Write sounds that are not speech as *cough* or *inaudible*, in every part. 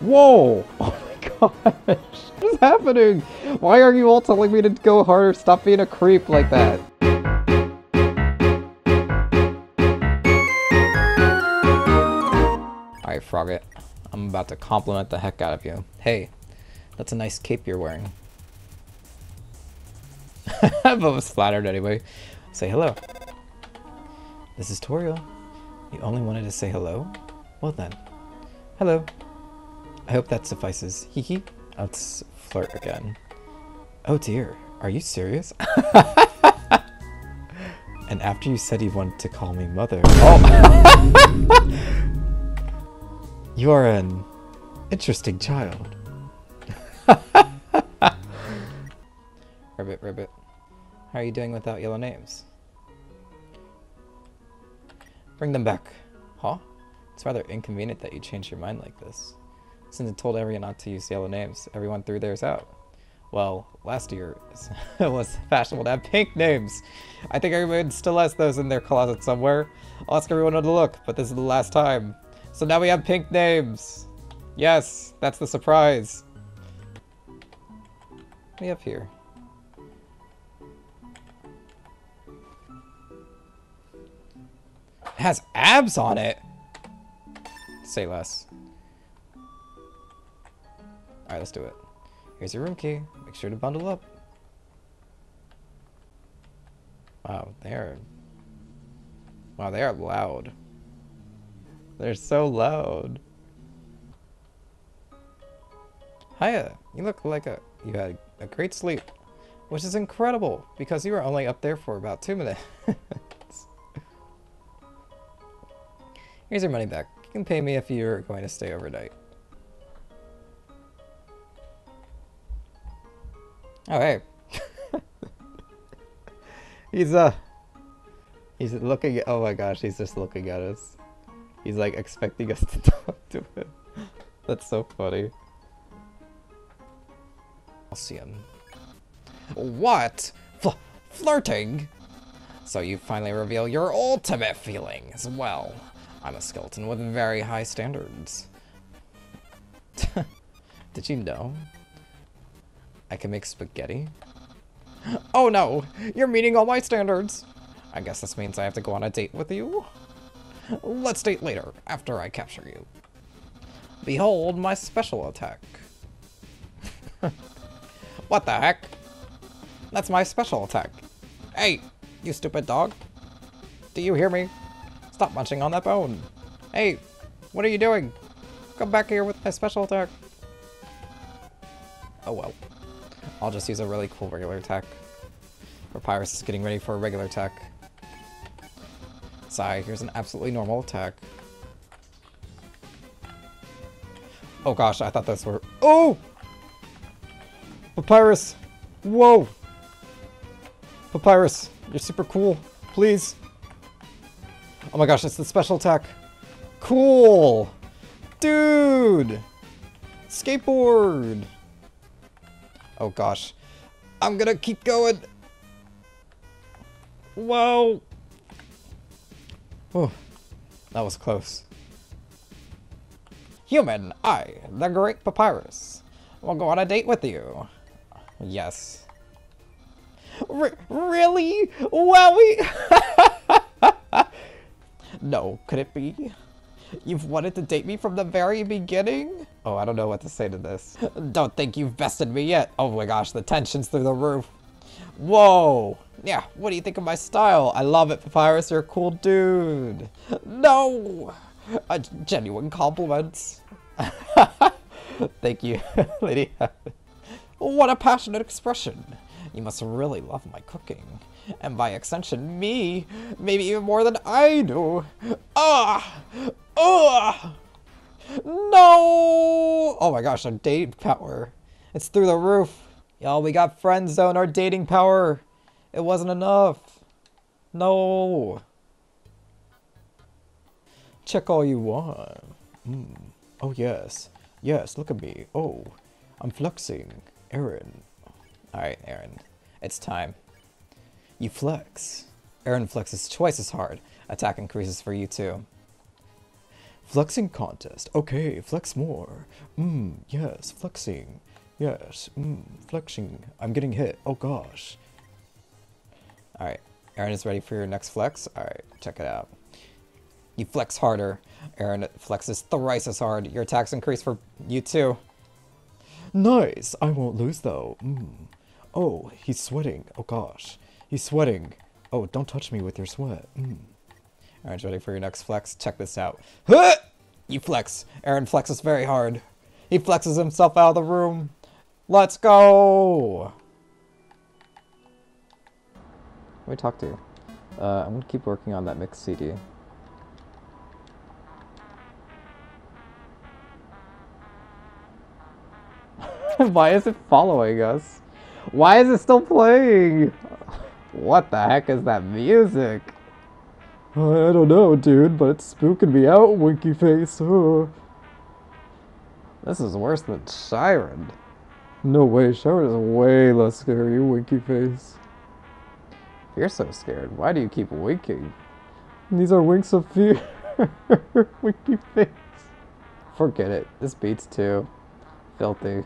Whoa! *laughs* Oh my gosh! *laughs* What is happening? Why are you all telling me to go harder? Stop being a creep like that. Alright, Froggit. I'm about to compliment the heck out of you. Hey, that's a nice cape you're wearing. *laughs* but was flattered anyway. Say hello. This is Toriel. You only wanted to say hello? Well then. Hello. I hope that suffices. Hee hee. Let's flirt again. Oh dear. Are you serious? *laughs* and after you said you wanted to call me mother. Oh! *laughs* you are an interesting child. *laughs* Ribbit, ribbit. How are you doing without yellow names? Bring them back. Huh? It's rather inconvenient that you changed your mind like this. Since it told everyone not to use yellow names, everyone threw theirs out. Well, last year it *laughs* was fashionable to have pink names. I think everyone still has those in their closet somewhere. I'll ask everyone to look, but this is the last time. So now we have pink names. Yes, that's the surprise. What do we have here? It has abs on it. Say less. Alright, let's do it. Here's your room key. Make sure to bundle up. Wow, they're... Wow, they are loud. They're so loud. Hiya, you look like a you had a great sleep, which is incredible because you were only up there for about two minutes. *laughs* Here's your money back. You can pay me if you're going to stay overnight. Oh, hey. *laughs* he's, uh... He's looking at... Oh my gosh, he's just looking at us. He's, like, expecting us to *laughs* talk to him. That's so funny. I'll see him. What? F flirting? So you finally reveal your ultimate feelings. Well, I'm a skeleton with very high standards. *laughs* Did you know? I can make spaghetti? *gasps* Oh no! You're meeting all my standards! I guess this means I have to go on a date with you? Let's date later, after I capture you. Behold my special attack. *laughs* what the heck? That's my special attack. Hey, you stupid dog. Do you hear me? Stop munching on that bone. Hey, what are you doing? Come back here with my special attack. Oh well. I'll just use a really cool regular attack. Papyrus is getting ready for a regular attack. Sigh, here's an absolutely normal attack. Oh gosh, I thought those were- Oh! Papyrus! Whoa! Papyrus, you're super cool. Please. Oh my gosh, it's the special attack. Cool! Dude! Skateboard! Oh gosh. I'm gonna keep going! Whoa! Oh, that was close. Human, I, the Great Papyrus, will go on a date with you. Yes. R really? Wowie! *laughs* no, could it be? You've wanted to date me from the very beginning? Oh, I don't know what to say to this. Don't think you've bested me yet. Oh my gosh, the tension's through the roof. Whoa. Yeah, what do you think of my style? I love it, Papyrus. You're a cool dude. No! A genuine compliments. *laughs* Thank you, *laughs* lady. what a passionate expression. You must really love my cooking. And by extension, me. Maybe even more than I do. Ah! Ah! No! Oh my gosh, our dating power. It's through the roof. Y'all, we got friend zone, our dating power. It wasn't enough. No. Check all you want. Mm. Oh yes. Yes, look at me. Oh, I'm flexing. Aaron. Alright, Aaron. It's time. You flex. Aaron flexes twice as hard. Attack increases for you too. Flexing contest. Okay, flex more. Mmm, yes, flexing. Yes, mmm, flexing. I'm getting hit. Oh gosh. Alright, Aaron is ready for your next flex. Alright, check it out. You flex harder. Aaron flexes thrice as hard. Your attacks increase for you too. Nice! I won't lose though. Mm. Oh, he's sweating. Oh gosh. He's sweating. Oh, don't touch me with your sweat. Mm. Aaron's ready for your next flex. Check this out. You flex. Aaron flexes very hard. He flexes himself out of the room. Let's go! Let me talk to you. Uh, I'm gonna keep working on that mix CD. *laughs* Why is it following us? Why is it still playing? What the heck is that music? I don't know, dude, but it's spooking me out, Winky Face. This is worse than Shyren. No way, Shyren is way less scary, Winky Face. If you're so scared, why do you keep winking? These are winks of fear. *laughs* Winky Face. Forget it. This beats too. Filthy.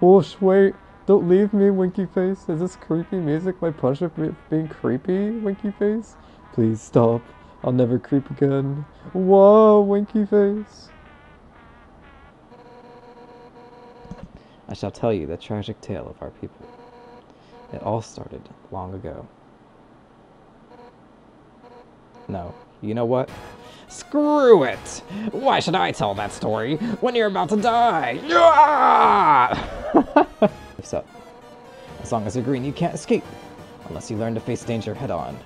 Whoosh, wait. Don't leave me, Winky Face. Is this creepy music my punishment for being creepy, Winky Face? Please stop. I'll never creep again. Whoa, Winky Face. I shall tell you the tragic tale of our people. It all started long ago. No. You know what? Screw it! Why should I tell that story when you're about to die? *laughs* What's up? As long as you're green, you can't escape. Unless you learn to face danger head on.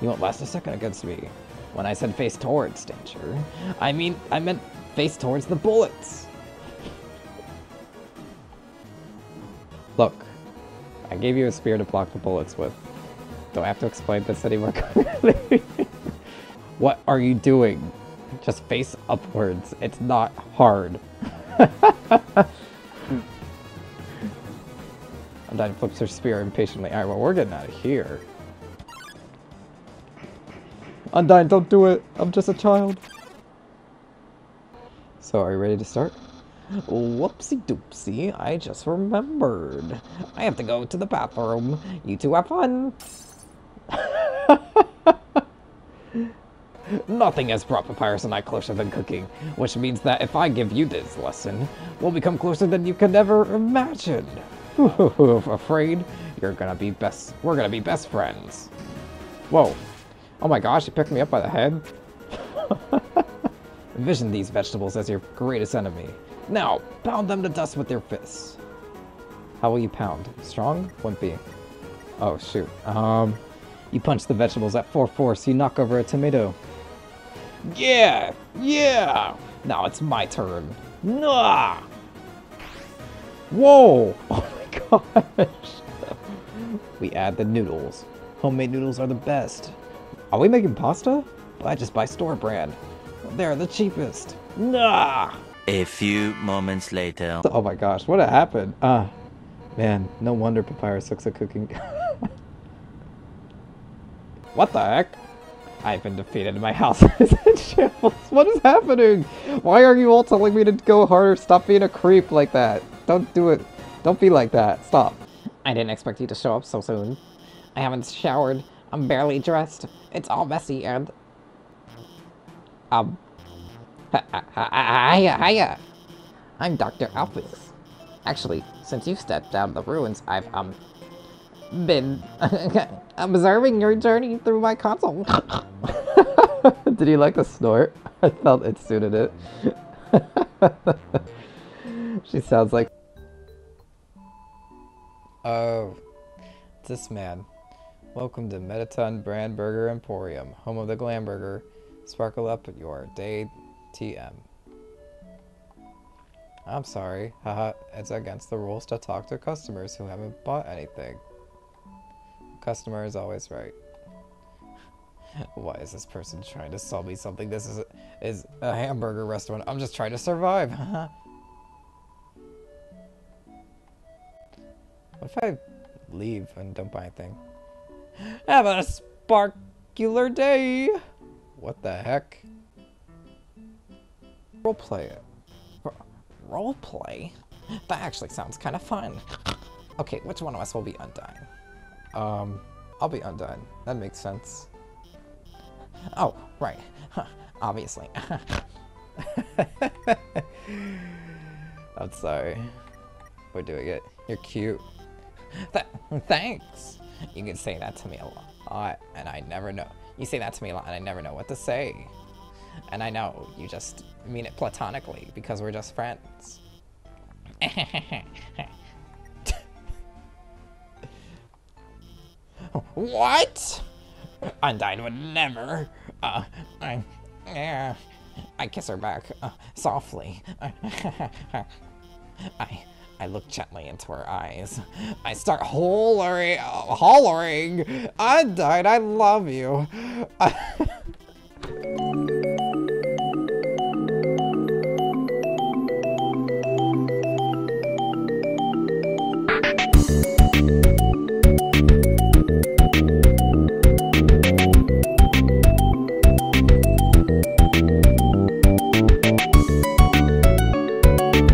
You won't last a second against me. When I said face towards danger, I mean, I meant face towards the bullets. Look, I gave you a spear to block the bullets with. Do I have to explain this anymore *laughs* what are you doing? Just face upwards. It's not hard. *laughs* Undyne flips her spear impatiently. Alright, well, we're getting out of here. Undyne, don't do it! I'm just a child! So, are you ready to start? Whoopsie doopsie, I just remembered. I have to go to the bathroom. You two have fun. *laughs* Nothing has brought Papyrus and I closer than cooking, which means that if I give you this lesson, we'll become closer than you could ever imagine. *laughs* Afraid you're gonna be best. We're gonna be best friends. Whoa! Oh my gosh! You picked me up by the head. *laughs* Envision these vegetables as your greatest enemy. Now, pound them to dust with your fists. How will you pound? Strong? Wimpy. Oh, shoot. Um, you punch the vegetables at full force, you knock over a tomato. Yeah! Yeah! Now it's my turn. Nah! Whoa! *laughs* Oh my gosh! *laughs* we add the noodles. Homemade noodles are the best. Are we making pasta? I just buy store brand. They're the cheapest. Nah! A few moments later. Oh my gosh, what happened? Ah, uh, man, no wonder Papyrus sucks at cooking. *laughs* what the heck? I've been defeated. In my house *laughs* is in shambles. What is happening? Why are you all telling me to go harder? Stop being a creep like that. Don't do it. Don't be like that. Stop. I didn't expect you to show up so soon. I haven't showered. I'm barely dressed. It's all messy and... Um... Hiya, hiya. I'm Dr. Alphys. Actually, since you stepped of the ruins, I've, um... Been... observing your journey through my console. Did you like the snort? I felt it suited it. she sounds like... Oh, this man. Welcome to Mettaton Brand Burger Emporium, home of the Glam Burger. Sparkle up at your day TM. I'm sorry, haha, it's against the rules to talk to customers who haven't bought anything. Customer is always right. *laughs* Why is this person trying to sell me something? This is a, is a hamburger restaurant. I'm just trying to survive. *laughs* what if I leave and don't buy anything? Have a sparkular day! What the heck? Roleplay it. Roleplay? That actually sounds kind of fun. Okay, which one of us will be Undyne? Um, I'll be Undyne. That makes sense. Oh, right. Huh, Obviously. *laughs* I'm sorry. We're doing it. You're cute. Th thanks. You can say that to me a lot, and I never know. You say that to me a lot, and I never know what to say. And I know you just mean it platonically because we're just friends. *laughs* what? Undyne would never. Uh, I, uh, I kiss her back uh, softly. *laughs* I, I look gently into her eyes. I start hollering, hollering. Undyne, I love you. *laughs*